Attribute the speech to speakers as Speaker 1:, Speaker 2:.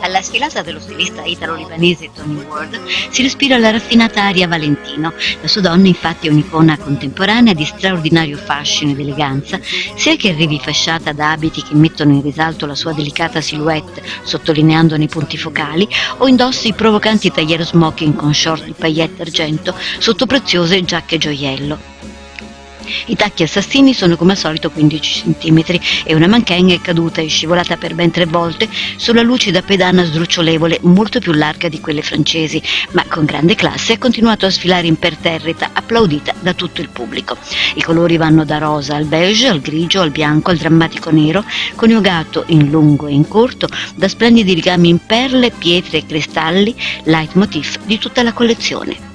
Speaker 1: Alla sfilata dello stilista italo-libanese Tony Ward si respira la raffinata aria Valentino. La sua donna infatti è un'icona contemporanea di straordinario fascino ed eleganza, sia che arrivi fasciata da abiti che mettono in risalto la sua delicata silhouette, sottolineandone i punti focali, o indossi i provocanti tagliero smoking con short di paillette argento sotto preziose giacche gioiello. I tacchi assassini sono come al solito 15 cm e una manchegna è caduta e scivolata per ben tre volte sulla lucida pedana sdrucciolevole molto più larga di quelle francesi, ma con grande classe ha continuato a sfilare imperterrita, applaudita da tutto il pubblico. I colori vanno da rosa al beige, al grigio, al bianco, al drammatico nero, coniugato in lungo e in corto da splendidi rigami in perle, pietre e cristalli, leitmotiv di tutta la collezione.